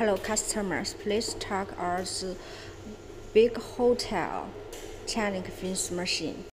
Hello customers, please talk us Big Hotel Chinese Fins Machine.